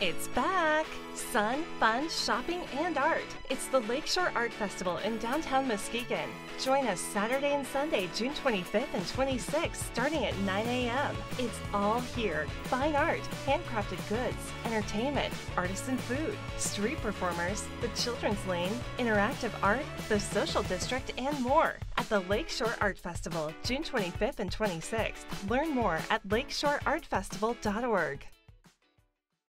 It's back! Sun, fun, shopping, and art. It's the Lakeshore Art Festival in downtown Muskegon. Join us Saturday and Sunday, June 25th and 26th, starting at 9 a.m. It's all here fine art, handcrafted goods, entertainment, artisan food, street performers, the children's lane, interactive art, the social district, and more. At the Lakeshore Art Festival, June 25th and 26th. Learn more at lakeshoreartfestival.org.